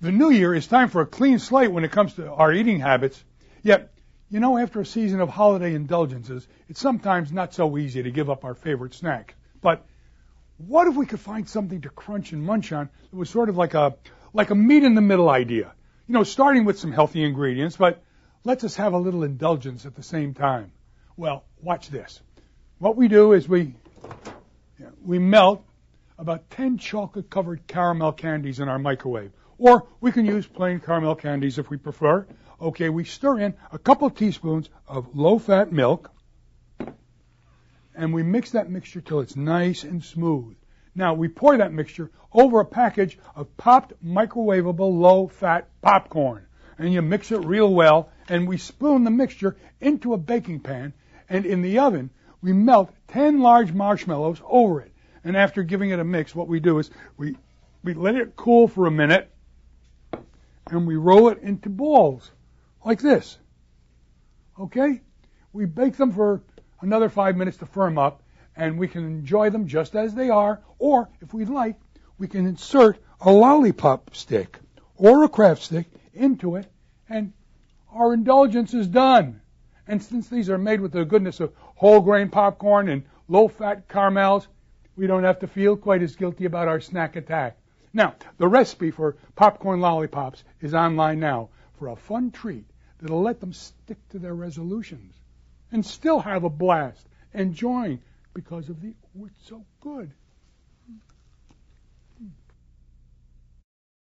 The new year is time for a clean slate when it comes to our eating habits. Yet, you know, after a season of holiday indulgences, it's sometimes not so easy to give up our favorite snack. But what if we could find something to crunch and munch on that was sort of like a like a meet in the middle idea? You know, starting with some healthy ingredients, but lets us have a little indulgence at the same time. Well, watch this. What we do is we we melt about 10 chocolate covered caramel candies in our microwave. Or we can use plain caramel candies if we prefer. Okay, we stir in a couple teaspoons of low fat milk and we mix that mixture till it's nice and smooth. Now we pour that mixture over a package of popped microwavable low fat popcorn and you mix it real well and we spoon the mixture into a baking pan and in the oven we melt 10 large marshmallows over it. And after giving it a mix, what we do is we, we let it cool for a minute and we roll it into balls like this. Okay? We bake them for another five minutes to firm up and we can enjoy them just as they are, or if we'd like, we can insert a lollipop stick or a craft stick into it and our indulgence is done. And since these are made with the goodness of whole grain popcorn and low fat caramels, we don't have to feel quite as guilty about our snack attack. Now, the recipe for popcorn lollipops is online now for a fun treat that'll let them stick to their resolutions and still have a blast enjoying because of the, oh, it's so good.